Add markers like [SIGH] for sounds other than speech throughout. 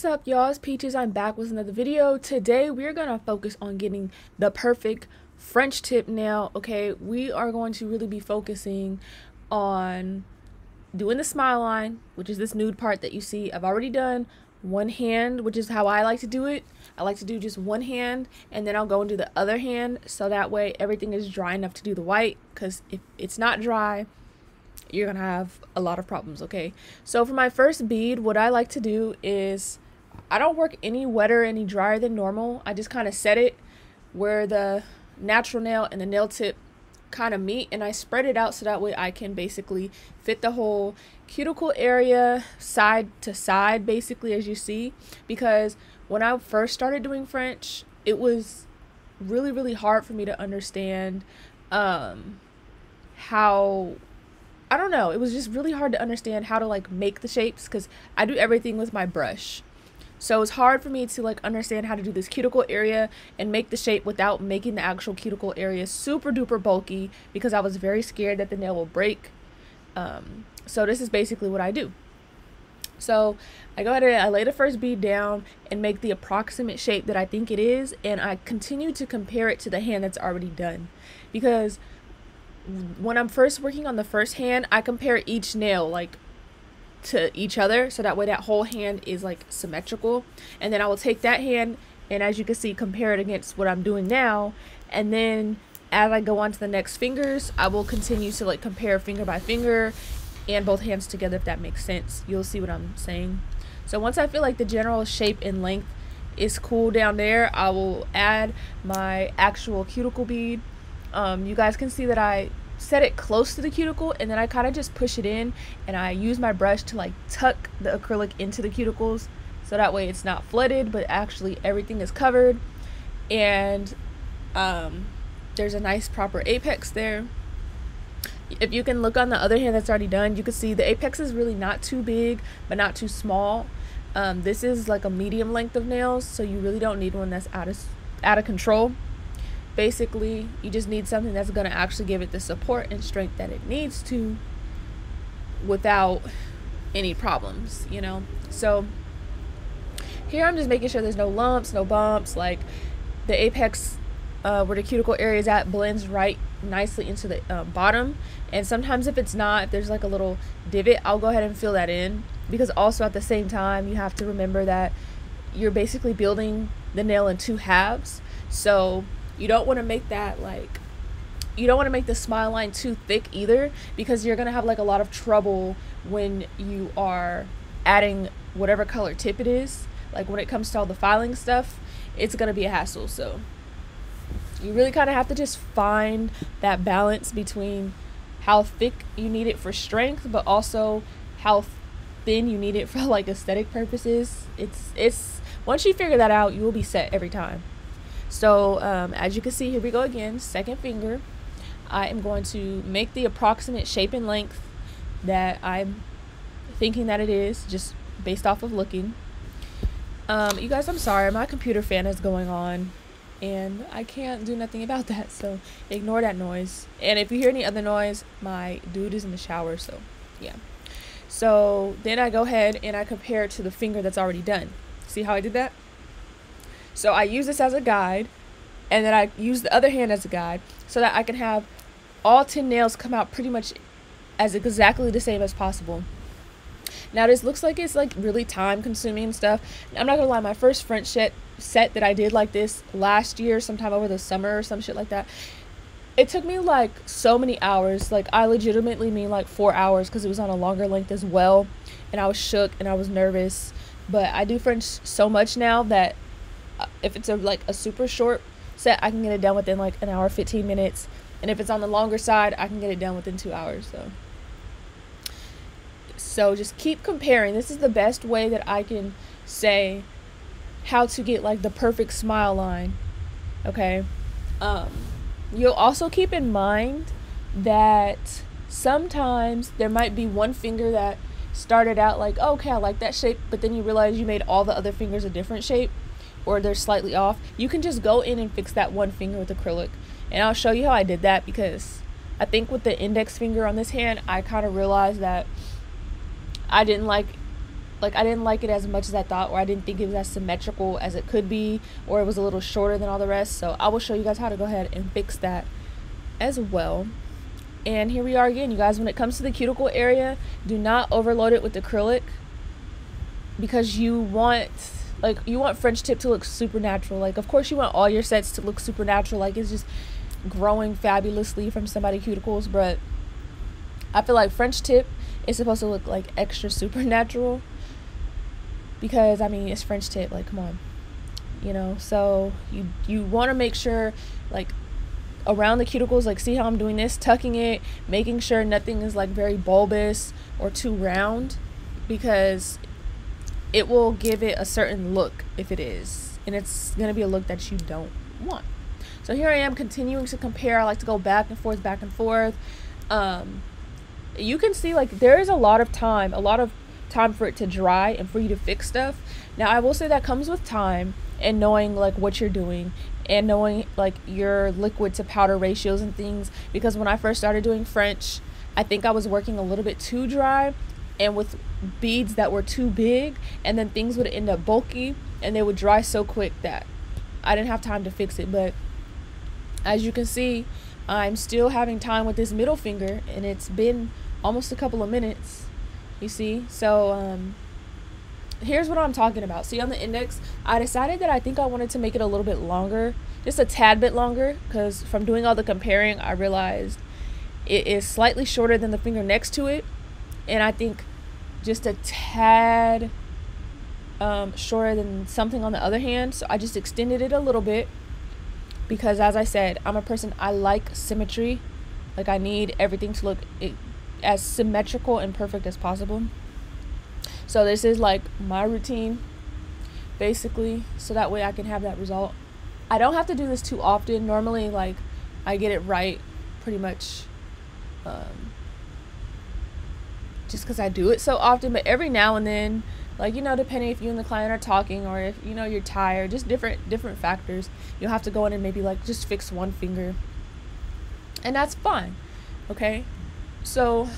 What's up y'all, it's Peaches, I'm back with another video. Today we're to focus on getting the perfect French tip nail, okay? We are going to really be focusing on doing the smile line, which is this nude part that you see. I've already done one hand, which is how I like to do it. I like to do just one hand and then I'll go and do the other hand so that way everything is dry enough to do the white because if it's not dry, you're gonna have a lot of problems okay so for my first bead what I like to do is I don't work any wetter any drier than normal I just kind of set it where the natural nail and the nail tip kind of meet and I spread it out so that way I can basically fit the whole cuticle area side to side basically as you see because when I first started doing French it was really really hard for me to understand um how I don't know. It was just really hard to understand how to like make the shapes because I do everything with my brush. So it's hard for me to like understand how to do this cuticle area and make the shape without making the actual cuticle area super duper bulky because I was very scared that the nail will break. Um, so this is basically what I do. So I go ahead and I lay the first bead down and make the approximate shape that I think it is and I continue to compare it to the hand that's already done because when I'm first working on the first hand, I compare each nail like to each other so that way that whole hand is like symmetrical. And then I will take that hand and as you can see compare it against what I'm doing now and then as I go on to the next fingers, I will continue to like compare finger by finger and both hands together if that makes sense. You'll see what I'm saying. So once I feel like the general shape and length is cool down there, I will add my actual cuticle bead. Um, you guys can see that I set it close to the cuticle and then I kind of just push it in and I use my brush to like tuck the acrylic into the cuticles so that way it's not flooded but actually everything is covered. And um, there's a nice proper apex there. If you can look on the other hand that's already done you can see the apex is really not too big but not too small. Um, this is like a medium length of nails so you really don't need one that's out of out of control basically you just need something that's going to actually give it the support and strength that it needs to without any problems you know? So here i'm just making sure there's no lumps no bumps like the apex uh, where the cuticle area is at blends right nicely into the uh, bottom. And sometimes if it's not if there's like a little divot i'll go ahead and fill that in. Because also at the same time you have to remember that you're basically building the nail in two halves. So you don't want to make that like you don't want to make the smile line too thick either because you're going to have like a lot of trouble when you are adding whatever color tip it is. Like when it comes to all the filing stuff it's going to be a hassle. So you really kind of have to just find that balance between how thick you need it for strength but also how thin you need it for like aesthetic purposes. It's it's once you figure that out you will be set every time so um, as you can see, here we go again, second finger. I am going to make the approximate shape and length that I'm thinking that it is, just based off of looking. Um, you guys, I'm sorry, my computer fan is going on and I can't do nothing [LAUGHS] about that, so ignore that noise. And if you hear any other noise, my dude is in the shower, so yeah. So then I go ahead and I compare it to the finger that's already done. See how I did that? So I use this as a guide and then I use the other hand as a guide so that I can have all 10 nails come out pretty much as exactly the same as possible. Now this looks like it's like really time consuming and stuff. I'm not gonna lie, my first French set set that I did like this last year, sometime over the summer or some shit like that. It took me like so many hours. Like I legitimately mean like four hours because it was on a longer length as well. And I was shook and I was nervous. But I do French so much now that if it's a like a super short set, I can get it done within like an hour, 15 minutes. And if it's on the longer side, I can get it done within two hours. So, so just keep comparing. This is the best way that I can say how to get like the perfect smile line. Okay. Um, you'll also keep in mind that sometimes there might be one finger that started out like, oh, okay, I like that shape, but then you realize you made all the other fingers a different shape or they're slightly off, you can just go in and fix that one finger with acrylic. And I'll show you how I did that because I think with the index finger on this hand, I kind of realized that I didn't like like I didn't like it as much as I thought, or I didn't think it was as symmetrical as it could be, or it was a little shorter than all the rest. So I will show you guys how to go ahead and fix that as well. And here we are again, you guys. When it comes to the cuticle area, do not overload it with acrylic because you want like you want French tip to look supernatural. Like of course you want all your sets to look supernatural, like it's just growing fabulously from somebody cuticles, but I feel like French tip is supposed to look like extra supernatural because I mean it's French tip, like come on. You know, so you you want to make sure like around the cuticles like see how I'm doing this tucking it making sure nothing is like very bulbous or too round because it will give it a certain look if it is. And it's going to be a look that you don't want. So here I am continuing to compare. I like to go back and forth back and forth. Um, you can see like there is a lot of time a lot of time for it to dry and for you to fix stuff. Now I will say that comes with time and knowing like what you're doing and knowing like your liquid to powder ratios and things. Because when I first started doing French I think I was working a little bit too dry and with beads that were too big and then things would end up bulky and they would dry so quick that I didn't have time to fix it. But as you can see I'm still having time with this middle finger and it's been almost a couple of minutes you see? So um here's what I'm talking about. See on the index I decided that I think I wanted to make it a little bit longer just a tad bit longer because from doing all the comparing I realized it is slightly shorter than the finger next to it and I think just a tad um, shorter than something on the other hand. So I just extended it a little bit because, as I said, I'm a person I like symmetry. Like I need everything to look it, as symmetrical and perfect as possible. So this is like my routine, basically, so that way I can have that result. I don't have to do this too often. Normally, like I get it right pretty much. Um, just because I do it so often, but every now and then, like you know, depending if you and the client are talking or if you know you're tired, just different different factors, you'll have to go in and maybe like just fix one finger, and that's fine, okay. So,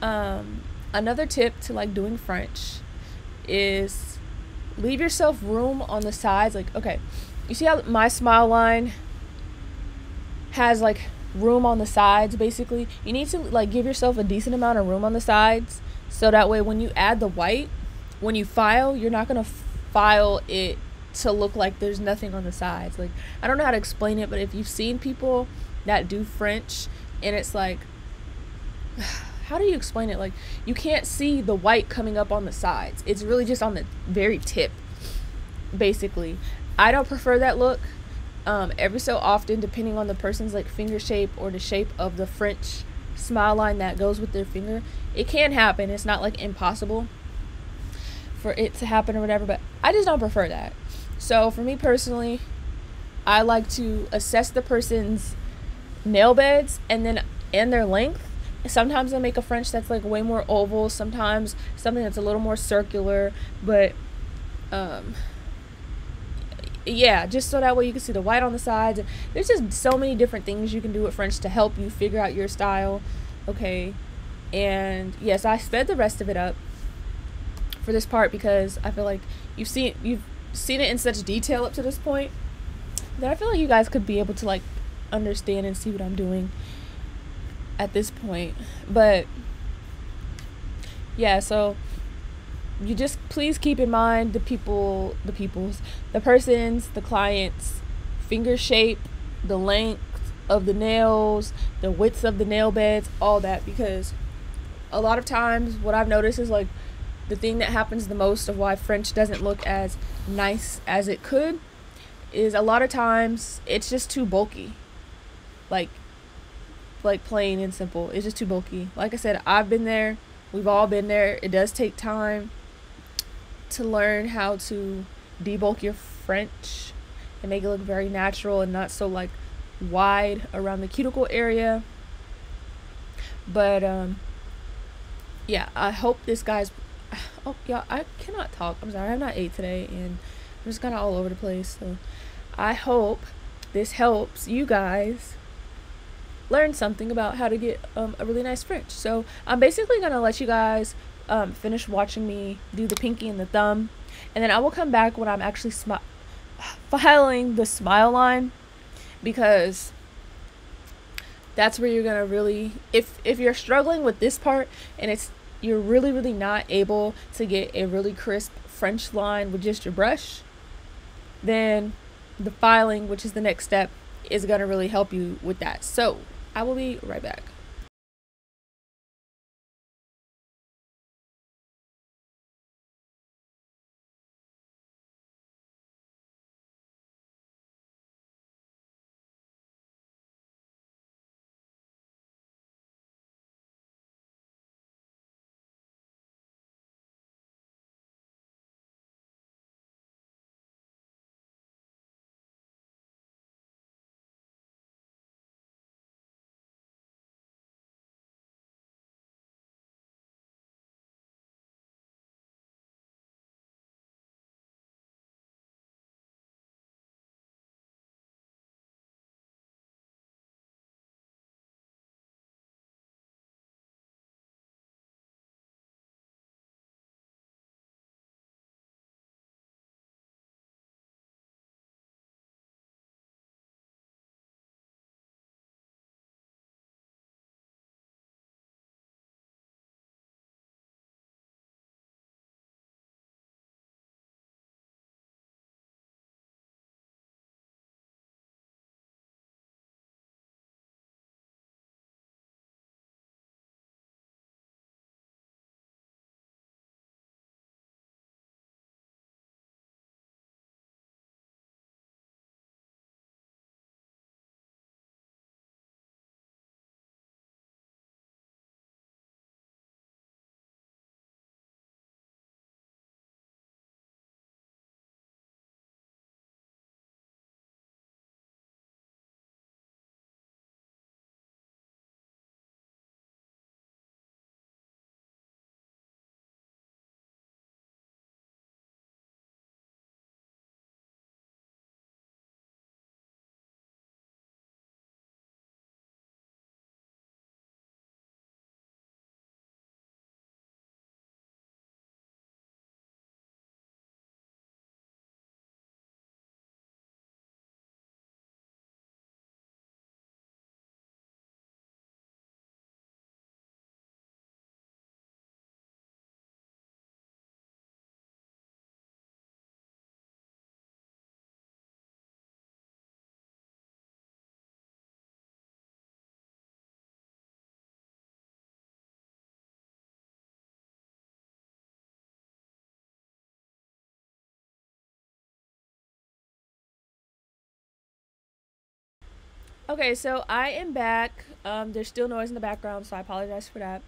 um, another tip to like doing French is leave yourself room on the sides. Like, okay, you see how my smile line has like room on the sides basically. You need to like give yourself a decent amount of room on the sides so that way when you add the white when you file you're not going to file it to look like there's nothing on the sides. Like i don't know how to explain it but if you've seen people that do french and it's like [SIGHS] how do you explain it? Like you can't see the white coming up on the sides. It's really just on the very tip basically. I don't prefer that look um, every so often, depending on the person's like finger shape or the shape of the French smile line that goes with their finger, it can happen. It's not like impossible for it to happen or whatever, but I just don't prefer that. So for me personally, I like to assess the person's nail beds and then and their length. Sometimes I make a French that's like way more oval, sometimes something that's a little more circular, but um yeah, just so that way you can see the white on the sides. There's just so many different things you can do with French to help you figure out your style. Okay. And yes, I sped the rest of it up for this part because I feel like you've seen you've seen it in such detail up to this point that I feel like you guys could be able to like understand and see what I'm doing at this point. But yeah, so you just please keep in mind the people, the people's, the person's, the client's finger shape, the length of the nails, the width of the nail beds, all that because a lot of times what I've noticed is like the thing that happens the most of why French doesn't look as nice as it could is a lot of times it's just too bulky. Like like plain and simple. It's just too bulky. Like I said, I've been there. We've all been there. It does take time to learn how to debulk your French and make it look very natural and not so like wide around the cuticle area. But um yeah, I hope this guy's [SIGHS] oh yeah, I cannot talk. I'm sorry, I'm not ate today and I'm just kinda all over the place. So I hope this helps you guys learn something about how to get um, a really nice French. So I'm basically gonna let you guys um, finish watching me do the pinky and the thumb. And then I will come back when I'm actually filing the smile line because that's where you're gonna really if if you're struggling with this part and it's you're really really not able to get a really crisp french line with just your brush then the filing which is the next step is gonna really help you with that so i will be right back Okay, so I am back. Um, there's still noise in the background, so I apologize for that.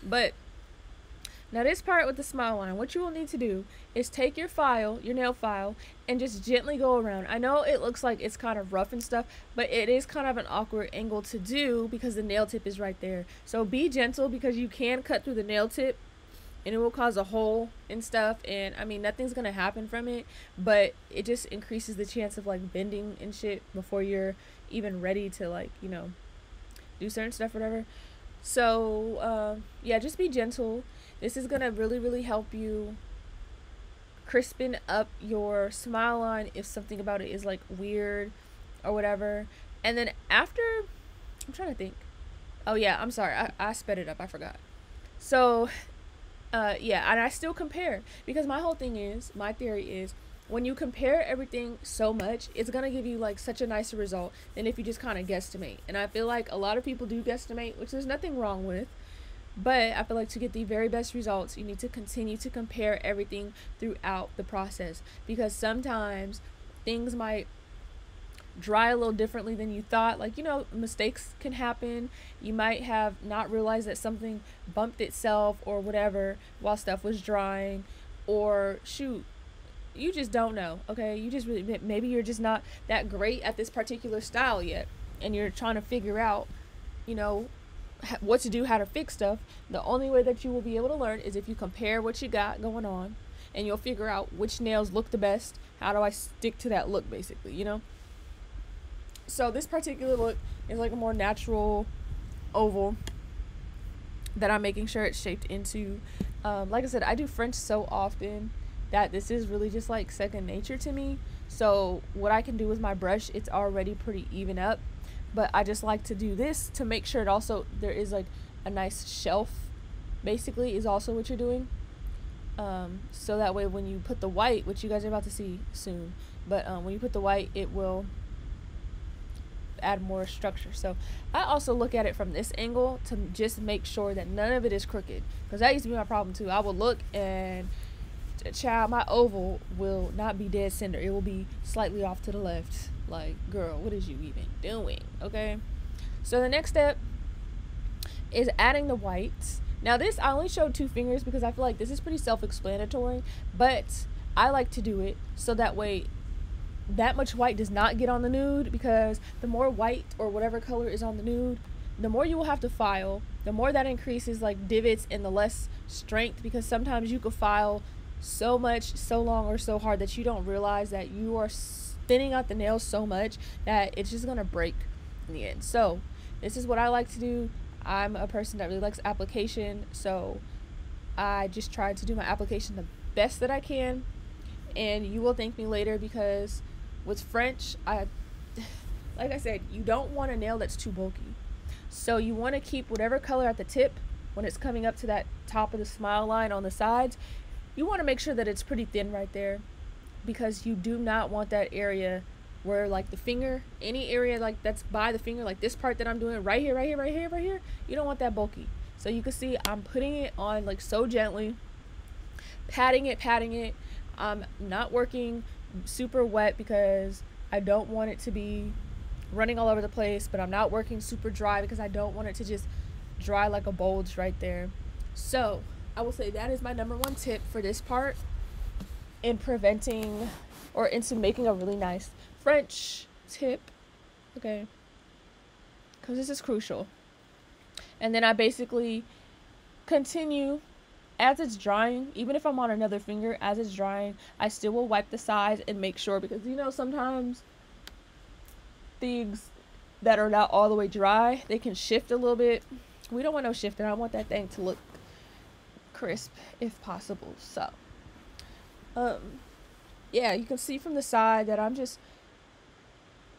But now this part with the smile line, what you will need to do is take your file, your nail file, and just gently go around. I know it looks like it's kind of rough and stuff, but it is kind of an awkward angle to do because the nail tip is right there. So be gentle because you can cut through the nail tip and it will cause a hole and stuff and i mean nothing's gonna happen from it but it just increases the chance of like bending and shit before you're even ready to like you know do certain stuff whatever. So uh, yeah just be gentle. This is gonna really really help you crispen up your smile line if something about it is like weird or whatever. And then after i'm trying to think. Oh yeah i'm sorry. I, I sped it up. I forgot. So uh yeah and i still compare because my whole thing is my theory is when you compare everything so much, it's gonna give you like such a nicer result than if you just kind of guesstimate. And I feel like a lot of people do guesstimate, which there's nothing wrong with. But I feel like to get the very best results, you need to continue to compare everything throughout the process because sometimes things might dry a little differently than you thought. Like, you know, mistakes can happen. You might have not realized that something bumped itself or whatever while stuff was drying. Or, shoot, you just don't know okay you just really maybe you're just not that great at this particular style yet and you're trying to figure out you know what to do how to fix stuff the only way that you will be able to learn is if you compare what you got going on and you'll figure out which nails look the best how do i stick to that look basically you know so this particular look is like a more natural oval that i'm making sure it's shaped into Um, like I said, I do French so often that this is really just like second nature to me. So what I can do with my brush, it's already pretty even up. But I just like to do this to make sure it also, there is like a nice shelf basically is also what you're doing. Um, so that way when you put the white, which you guys are about to see soon, but um, when you put the white, it will add more structure. So I also look at it from this angle to just make sure that none of it is crooked. Because that used to be my problem too. I would look and child, my oval will not be dead center. It will be slightly off to the left. Like, girl, what is you even doing? Okay. So the next step is adding the whites. Now this I only showed two fingers because I feel like this is pretty self-explanatory, but I like to do it so that way that much white does not get on the nude because the more white or whatever color is on the nude, the more you will have to file, the more that increases like divots and the less strength because sometimes you could file so much, so long or so hard that you don't realize that you are thinning out the nails so much that it's just gonna break in the end. So this is what I like to do. I'm a person that really likes application, so I just try to do my application the best that I can. And you will thank me later because with French, I [SIGHS] like I said, you don't want a nail that's too bulky. So you want to keep whatever color at the tip when it's coming up to that top of the smile line on the sides. You want to make sure that it's pretty thin right there because you do not want that area where like the finger, any area like that's by the finger, like this part that I'm doing right here, right here, right here, right here, you don't want that bulky. So you can see I'm putting it on like so gently, patting it, patting it. I'm not working super wet because I don't want it to be running all over the place, but I'm not working super dry because I don't want it to just dry like a bulge right there. So I will say that is my number one tip for this part in preventing or into making a really nice French tip. Okay. Because this is crucial. And then I basically continue as it's drying, even if I'm on another finger, as it's drying, I still will wipe the sides and make sure because you know sometimes things that are not all the way dry, they can shift a little bit. We don't want no shifting. I want that thing to look crisp if possible. So, um, yeah, you can see from the side that I'm just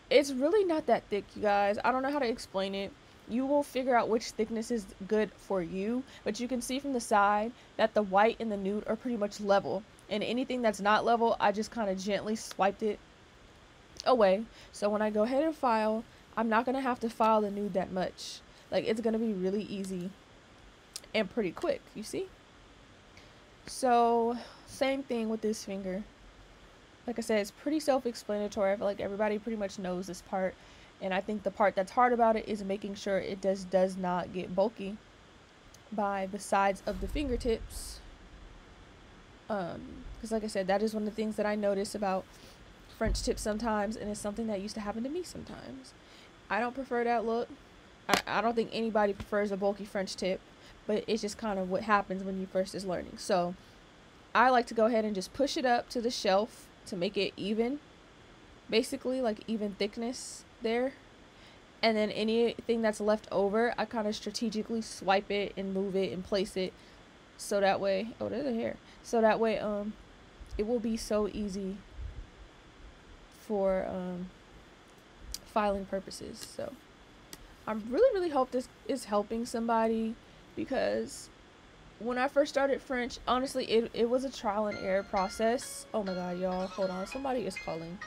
it's really not that thick, you guys. I don't know how to explain it. You will figure out which thickness is good for you, but you can see from the side that the white and the nude are pretty much level. And anything that's not level, I just kind of gently swiped it away. So when I go ahead and file, I'm not going to have to file the nude that much. Like, it's going to be really easy and pretty quick, you see? So, same thing with this finger like I said, it's pretty self-explanatory. I feel like everybody pretty much knows this part. And I think the part that's hard about it is making sure it does does not get bulky by the sides of the fingertips. Um, because like I said, that is one of the things that I notice about French tips sometimes, and it's something that used to happen to me sometimes. I don't prefer that look. I, I don't think anybody prefers a bulky French tip, but it's just kind of what happens when you first is learning. So I like to go ahead and just push it up to the shelf to make it even basically like even thickness there and then anything that's left over I kind of strategically swipe it and move it and place it so that way oh there's a hair so that way um it will be so easy for um filing purposes so I really really hope this is helping somebody because when I first started French, honestly, it, it was a trial and error process. Oh my god, y'all. Hold on. Somebody is calling.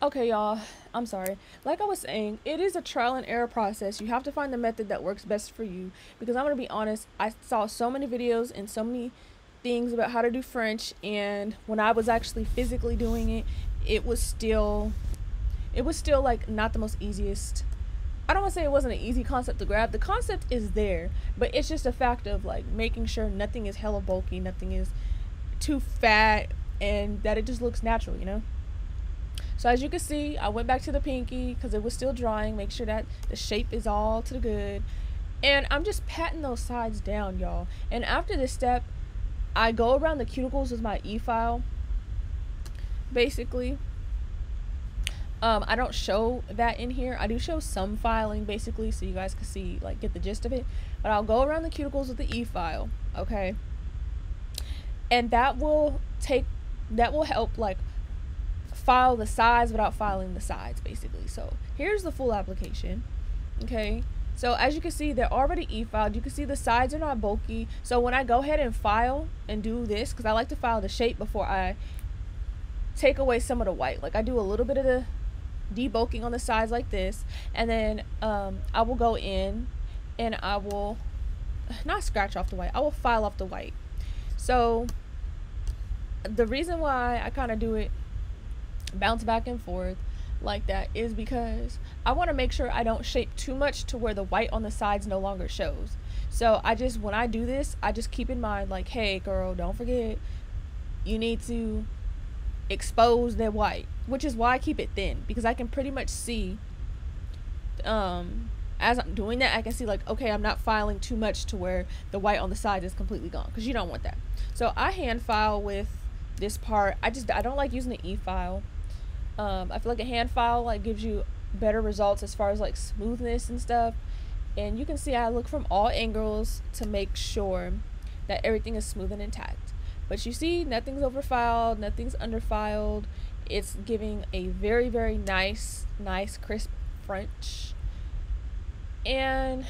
Okay, y'all. I'm sorry. Like I was saying, it is a trial and error process. You have to find the method that works best for you. Because I'm going to be honest, I saw so many videos and so many things about how to do French. And when I was actually physically doing it, it was still, it was still like not the most easiest I don't want to say it wasn't an easy concept to grab. The concept is there, but it's just a fact of like making sure nothing is hella bulky, nothing is too fat, and that it just looks natural, you know? So as you can see, I went back to the pinky because it was still drying. Make sure that the shape is all to the good. And I'm just patting those sides down, y'all. And after this step, I go around the cuticles with my e-file, basically. Um, I don't show that in here. I do show some filing basically so you guys can see, like, get the gist of it. But I'll go around the cuticles with the e-file, okay? and that will take that will help like file the sides without filing the sides basically. So here's the full application okay? So as you can see they're already e-filed. You can see the sides are not bulky. So when I go ahead and file and do this because I like to file the shape before I take away some of the white. Like I do a little bit of the debulking on the sides like this and then um, I will go in and I will not scratch off the white I will file off the white. So the reason why I kind of do it bounce back and forth like that is because I want to make sure I don't shape too much to where the white on the sides no longer shows. So I just when I do this, I just keep in mind like, hey girl, don't forget you need to expose the white, which is why I keep it thin because I can pretty much see um as I'm doing that, I can see like, okay, I'm not filing too much to where the white on the side is completely gone because you don't want that. So I hand file with this part. I just, I don't like using the e-file. Um, I feel like a hand file like gives you better results as far as like smoothness and stuff. And you can see I look from all angles to make sure that everything is smooth and intact. But you see nothing's overfiled, nothing's underfiled. It's giving a very, very nice, nice crisp French and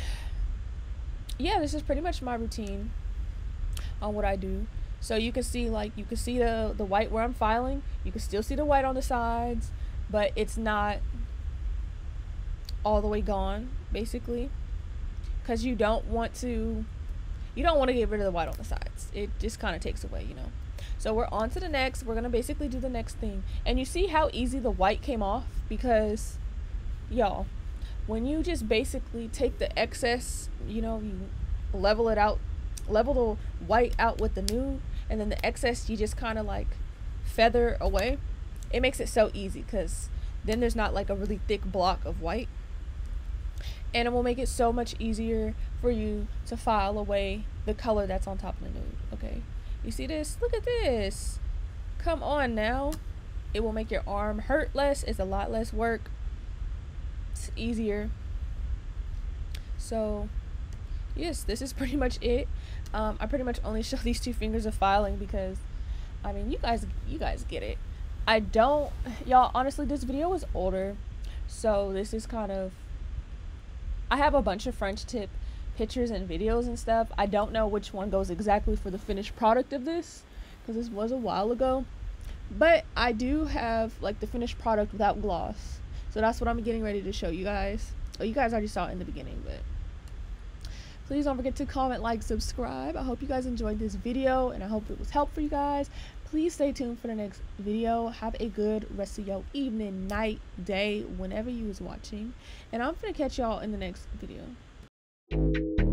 yeah this is pretty much my routine on what I do so you can see like you can see the the white where I'm filing. You can still see the white on the sides but it's not all the way gone basically. Because you don't want to you don't want to get rid of the white on the sides. It just kind of takes away you know. So we're on to the next. We're gonna basically do the next thing. And you see how easy the white came off? Because y'all when you just basically take the excess, you know, you level it out, level the white out with the nude, and then the excess you just kind of like feather away, it makes it so easy because then there's not like a really thick block of white. And it will make it so much easier for you to file away the color that's on top of the nude. Okay. You see this? Look at this. Come on now. It will make your arm hurt less. It's a lot less work It's easier so yes this is pretty much it um, I pretty much only [LAUGHS] show these two fingers of filing because I mean you guys you guys get it. I don't y'all honestly this video was older so this is kind of I have a bunch of French tip pictures and videos and stuff. I don't know which one goes exactly for the finished product of this because this was a while ago. But I do have like the finished product without gloss. So that's what I'm getting ready to show you guys. Oh, you guys already saw it in the beginning, but please don't forget to comment, like, subscribe. I hope you guys enjoyed this video and I hope it was helpful for you guys. Please stay tuned for the next video. Have a good rest of your evening, night, day, whenever you is watching. And I'm going to catch y'all in the next video.